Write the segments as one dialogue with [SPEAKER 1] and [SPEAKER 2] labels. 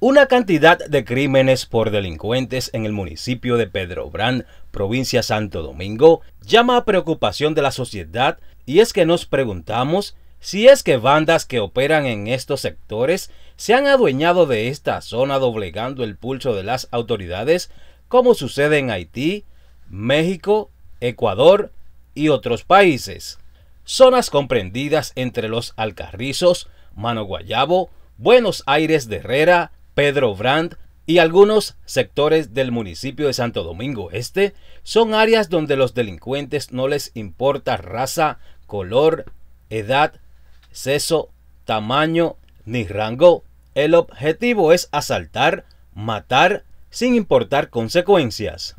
[SPEAKER 1] Una cantidad de crímenes por delincuentes en el municipio de Pedro Brand, provincia Santo Domingo, llama a preocupación de la sociedad y es que nos preguntamos si es que bandas que operan en estos sectores se han adueñado de esta zona doblegando el pulso de las autoridades, como sucede en Haití, México, Ecuador y otros países. Zonas comprendidas entre los Alcarrizos, Mano Guayabo, Buenos Aires de Herrera, Pedro Brand y algunos sectores del municipio de Santo Domingo Este son áreas donde los delincuentes no les importa raza, color, edad, sexo, tamaño ni rango. El objetivo es asaltar, matar, sin importar consecuencias.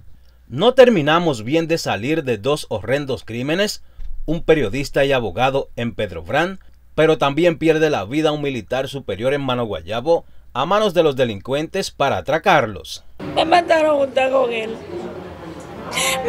[SPEAKER 1] No terminamos bien de salir de dos horrendos crímenes, un periodista y abogado en Pedro Brand, pero también pierde la vida un militar superior en Mano Guayabo a manos de los delincuentes para atracarlos.
[SPEAKER 2] Me mataron junto con él.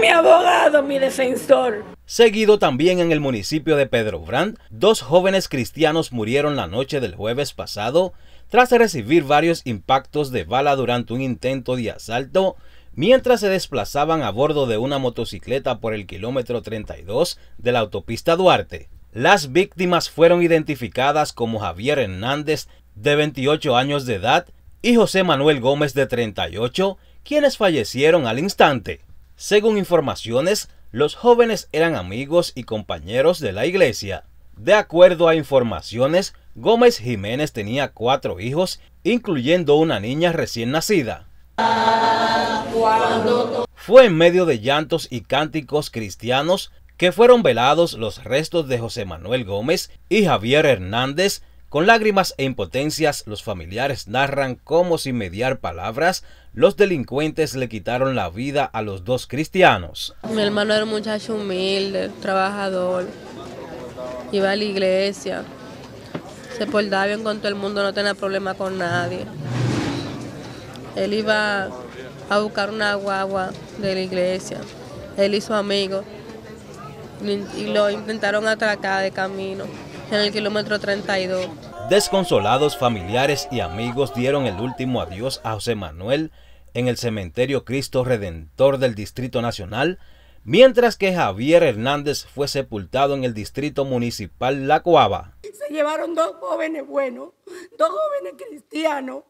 [SPEAKER 2] Mi abogado, mi defensor.
[SPEAKER 1] Seguido también en el municipio de Pedro Brand, dos jóvenes cristianos murieron la noche del jueves pasado tras recibir varios impactos de bala durante un intento de asalto mientras se desplazaban a bordo de una motocicleta por el kilómetro 32 de la autopista Duarte. Las víctimas fueron identificadas como Javier Hernández, de 28 años de edad, y José Manuel Gómez, de 38, quienes fallecieron al instante. Según informaciones, los jóvenes eran amigos y compañeros de la iglesia. De acuerdo a informaciones, Gómez Jiménez tenía cuatro hijos, incluyendo una niña recién nacida. Fue en medio de llantos y cánticos cristianos que fueron velados los restos de José Manuel Gómez y Javier Hernández. Con lágrimas e impotencias, los familiares narran cómo sin mediar palabras, los delincuentes le quitaron la vida a los dos cristianos.
[SPEAKER 3] Mi hermano era un muchacho humilde, trabajador, iba a la iglesia, se portaba bien con todo el mundo, no tenía problema con nadie. Él iba a buscar una guagua de la iglesia, él y su amigo, y lo intentaron atracar de camino en el kilómetro 32.
[SPEAKER 1] Desconsolados familiares y amigos dieron el último adiós a José Manuel en el cementerio Cristo Redentor del Distrito Nacional, mientras que Javier Hernández fue sepultado en el Distrito Municipal La Cuava.
[SPEAKER 2] Se llevaron dos jóvenes buenos, dos jóvenes cristianos,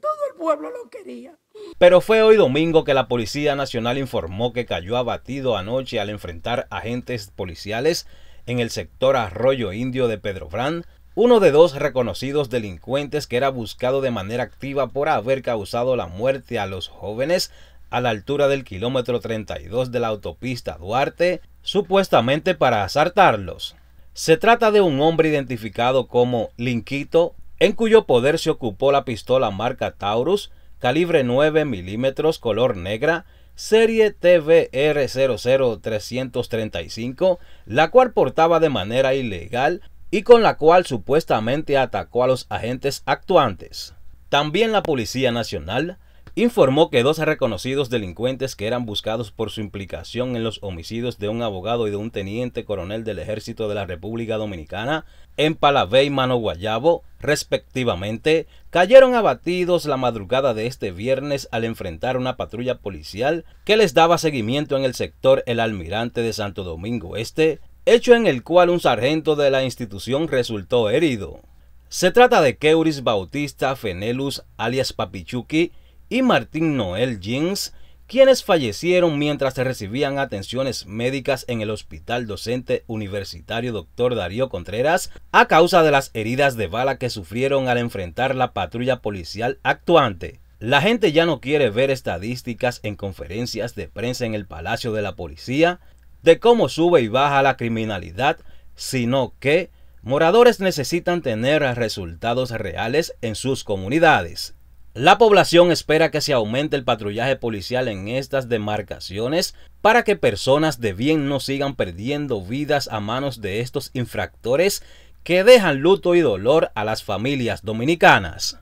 [SPEAKER 2] todo el pueblo lo quería.
[SPEAKER 1] Pero fue hoy domingo que la Policía Nacional informó que cayó abatido anoche al enfrentar agentes policiales en el sector Arroyo Indio de Pedro Brand, uno de dos reconocidos delincuentes que era buscado de manera activa por haber causado la muerte a los jóvenes a la altura del kilómetro 32 de la autopista Duarte, supuestamente para asaltarlos. Se trata de un hombre identificado como Linquito, en cuyo poder se ocupó la pistola marca Taurus, calibre 9 milímetros, color negra, serie TVR 00335, la cual portaba de manera ilegal y con la cual supuestamente atacó a los agentes actuantes. También la Policía Nacional informó que dos reconocidos delincuentes que eran buscados por su implicación en los homicidios de un abogado y de un teniente coronel del ejército de la República Dominicana en Palavey y Mano Guayabo, respectivamente, cayeron abatidos la madrugada de este viernes al enfrentar una patrulla policial que les daba seguimiento en el sector El Almirante de Santo Domingo Este, hecho en el cual un sargento de la institución resultó herido. Se trata de Keuris Bautista Fenelus alias Papichuki, y Martín Noel Jeans, quienes fallecieron mientras recibían atenciones médicas en el Hospital Docente Universitario Dr. Darío Contreras a causa de las heridas de bala que sufrieron al enfrentar la patrulla policial actuante. La gente ya no quiere ver estadísticas en conferencias de prensa en el Palacio de la Policía de cómo sube y baja la criminalidad, sino que moradores necesitan tener resultados reales en sus comunidades. La población espera que se aumente el patrullaje policial en estas demarcaciones para que personas de bien no sigan perdiendo vidas a manos de estos infractores que dejan luto y dolor a las familias dominicanas.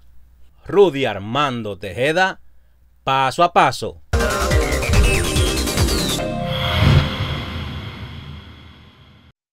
[SPEAKER 1] Rudy Armando Tejeda, paso a paso.